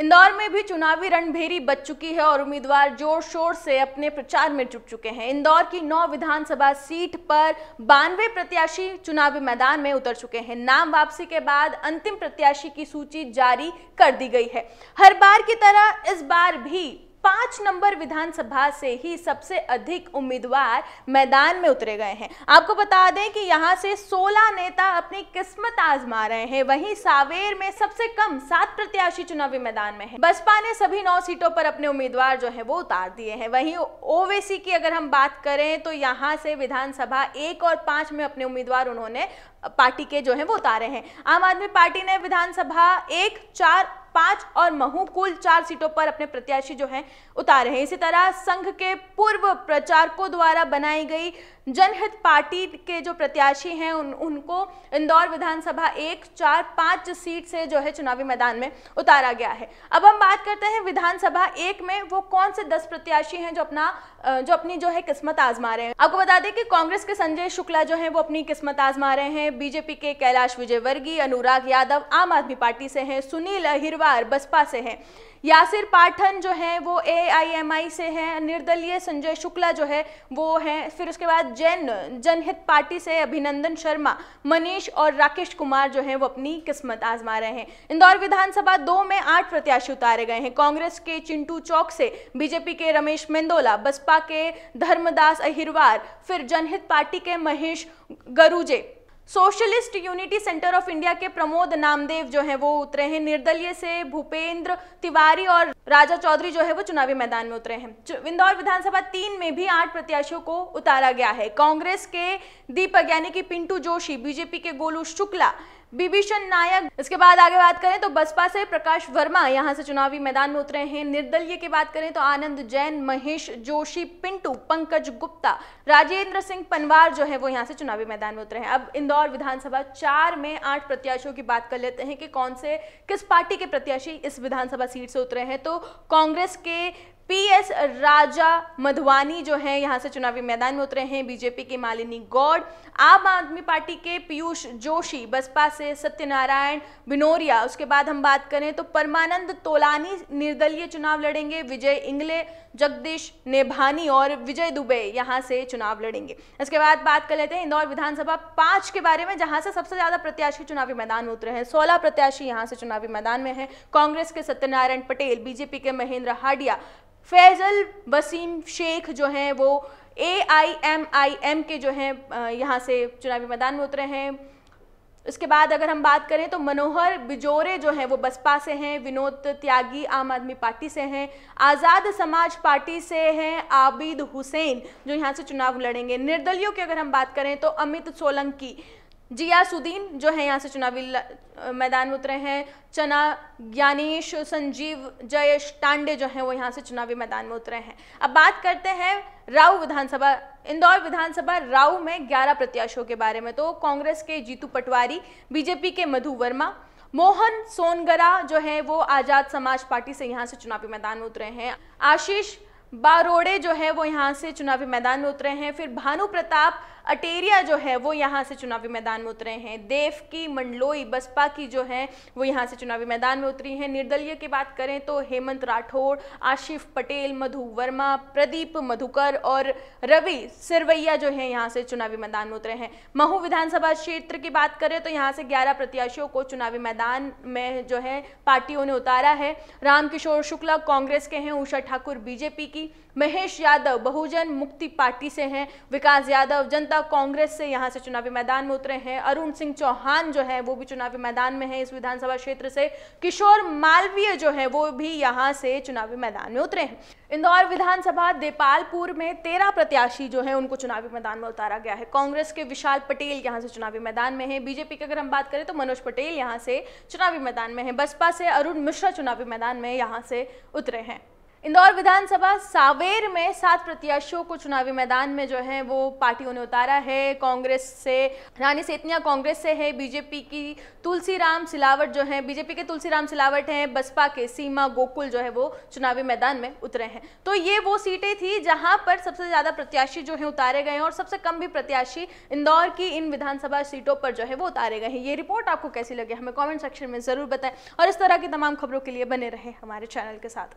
इंदौर में भी चुनावी रणभेरी बच चुकी है और उम्मीदवार ज़ोर शोर से अपने प्रचार में जुट चुके हैं। इंदौर की नौ विधानसभा सीट पर बानवे प्रत्याशी चुनावी मैदान में उतर चुके हैं। नाम वापसी के बाद अंतिम प्रत्याशी की सूची जारी कर दी गई है। हर बार की तरह इस बार भी पाँच नंबर विधानसभा से ही सबसे अधिक उम्मीदवार मैदान में उतरे गए हैं। आपको बता दें कि यहाँ से 16 नेता अपनी किस्मत आजमा रहे हैं। वहीं सावेर में सबसे कम सात प्रत्याशी चुनावी मैदान में हैं। बसपा ने सभी नौ सीटों पर अपने उम्मीदवार जो है वो उतार दिए हैं। वहीं ओवेसी की अगर हम बात करें तो यहाँ से विधानसभा एक और पाँच में अपने उम्मीदवार उन्होंने पार्टी के जो है वो उतारे हैं। आम आदमी पार्टी ने विधानसभा एक, चार पाँच और महू कुल चार सीटों पर अपने प्रत्याशी जो हैं, उतारे हैं। इसी तरह संघ के पूर्व प्रचारकों द्वारा बनाई गई जनहित पार्टी के जो प्रत्याशी हैं, उन, उनको इंदौर विधानसभा एक, चार, पाँच सीट से जो है चुनावी मैदान में उतारा गया है। अब हम बात करते हैं विधानसभा एक में वो कौन से दस प्रत्याशी हैं जो अपना जो अपनी जो है किस्मत आजमा रहे हैं। आपको बता दें कि कांग्रेस के संजय शुक्ला जो है, वो अपनी किस्मत आजमा रहे हैं। बीजेपी के कैलाश विजयवर्गीय, अनुराग यादव आम आदमी पार्टी से हैं। सुनील अहिरवार बसपा से हैं। यासिर पाठन जो है, वो एआईएमआई से हैं, निर्दलीय संजय शुक्ला जो है, वो हैं। फिर उसके बाद जैन, जनहित पार्टी से अभिनंदन शर्मा, मनीष और राकेश कुमार जो है, वो अपनी किस्मत आजमा रहे हैं। इंदौर विधानसभा दो में आठ प्रत्याशी उतारे गए हैं। कांग्रेस के चिंटू चौक से बीजेपी के रमेश मेंदोला, बसपा के धर्मदास अहिरवार, फिर जनहित पार्टी के Mahesh Garuje. Socialist unity centre of India के प्रमोद नामदेव जो है, वो उतरे हैं। निर्दलीय से भूपेंद्र तिवारी और राजा चौधरी जो है, वो चुनावी मैदान में उतरे हैं। इंदौर विधानसभा तीन में भी आठ प्रत्याशियों को उतारा गया है। कांग्रेस के दीपक, यानी कि पिंटू जोशी, बीजेपी के गोलू शुक्ला बिभीषण नायक। इसके बाद आगे बात करें तो बसपा से प्रकाश वर्मा यहाँ से चुनावी मैदान में उतरे हैं। निर्दलीय की बात करें तो आनंद जैन, महेश जोशी, पिंटू, पंकज गुप्ता, राजेंद्र सिंह पनवार जो है वो यहाँ से चुनावी मैदान में उतरे हैं। अब इंदौर विधानसभा चार में आठ प्रत्याशियों की बात कर लेते हैं कि कौन से, किस पार्टी के प्रत्याशी इस विधानसभा सीट से उतरे हैं? तो कांग्रेस के पीएस राजा मधवानी जो है, यहाँ से चुनावी मैदान में उतरे हैं, बीजेपी की मालिनी गौड़, आम आदमी पार्टी के पीयूष जोशी, बसपा से सत्यनारायण बिनोरिया। उसके बाद हम बात करें तो परमानंद तोलानी निर्दलीय चुनाव लड़ेंगे, विजय इंगले, जगदीश नेभानी और विजय दुबे यहाँ से चुनाव लड़ेंगे। इसके बाद बात कर लेते हैं इंदौर विधानसभा पाँच के बारे में, जहाँ से सबसे ज़्यादा प्रत्याशी चुनावी मैदान में उतरे हैं। सोलह प्रत्याशी यहाँ से चुनावी मैदान में है, कांग्रेस के सत्यनारायण पटेल, बीजेपी के महेंद्र हाडिया फैजल वसीम शेख जो हैं, वो ए आई एम आई एम के जो हैं यहाँ से चुनावी मैदान में उतरे हैं। उसके बाद अगर हम बात करें तो मनोहर बिजोरे जो हैं, वो बसपा से हैं, विनोद त्यागी आम आदमी पार्टी से हैं, आज़ाद समाज पार्टी से हैं आबिद हुसैन जो यहाँ से चुनाव लड़ेंगे। निर्दलियों की अगर हम बात करें तो अमित सोलंकी जियासुद्दीन जो है यहाँ से चुनावी मैदान में उतरे हैं। चना, ज्ञानेश, संजीव, जयेश टांडे जो हैं वो यहाँ से चुनावी मैदान में उतरे हैं। अब बात करते हैं राव विधानसभा, इंदौर विधानसभा राव में 11 प्रत्याशियों के बारे में। तो कांग्रेस के जीतू पटवारी, बीजेपी के मधु वर्मा, मोहन सोनगरा जो है वो आज़ाद समाज पार्टी से यहाँ से चुनावी मैदान में उतरे हैं। आशीष बारोड़े जो है वो यहाँ से चुनावी मैदान में उतरे हैं। फिर भानु प्रताप अटेरिया जो है, वो यहाँ से चुनावी मैदान में उतरे हैं। देव की मंडलोई, बसपा की जो है, वो यहाँ से चुनावी मैदान में उतरी हैं। निर्दलीय की बात करें तो हेमंत राठौड़ आशिफ पटेल, मधु वर्मा, प्रदीप मधुकर और रवि सिरवैया जो है, यहाँ से चुनावी मैदान में उतरे हैं। महू विधानसभा क्षेत्र की बात करें तो यहाँ से ग्यारह प्रत्याशियों को चुनावी मैदान में जो है, पार्टियों ने उतारा है। रामकिशोर शुक्ला कांग्रेस के हैं, उषा ठाकुर बीजेपी की। महेश यादव, बहुजन मुक्ति पार्टी से हैं। विकास यादव, जनता कांग्रेस से यहाँ से चुनावी मैदान में उतरे हैं। अरुण सिंह चौहान जो है, वो भी चुनावी मैदान में है इस विधानसभा क्षेत्र से। किशोर मालवीय जो है, वो भी यहाँ से चुनावी मैदान में उतरे हैं। इंदौर विधानसभा देपालपुर में तेरह प्रत्याशी जो है, उनको चुनावी मैदान में उतारा गया है। कांग्रेस के विशाल पटेल यहाँ से चुनावी मैदान में है। बीजेपी की अगर हम बात करें तो मनोज पटेल यहाँ से चुनावी मैदान में है। बसपा से अरुण मिश्रा चुनावी मैदान में यहाँ से उतरे हैं। इंदौर विधानसभा सावेर में सात प्रत्याशियों को चुनावी मैदान में जो है वो पार्टियों ने उतारा है। कांग्रेस से, रानी सेतनिया कांग्रेस से है, बीजेपी की तुलसीराम सिलावट जो है, बीजेपी के तुलसीराम सिलावट हैं, बसपा के सीमा गोकुल जो है वो चुनावी मैदान में उतरे हैं। तो ये वो सीटें थी जहाँ पर सबसे ज़्यादा प्रत्याशी जो है उतारे गए हैं और सबसे कम भी प्रत्याशी इंदौर की इन विधानसभा सीटों पर जो है वो उतारे गए हैं। ये रिपोर्ट आपको कैसी लगी? हमें कॉमेंट सेक्शन में ज़रूर बताएँ। और इस तरह की तमाम खबरों के लिए बने रहे हमारे चैनल के साथ।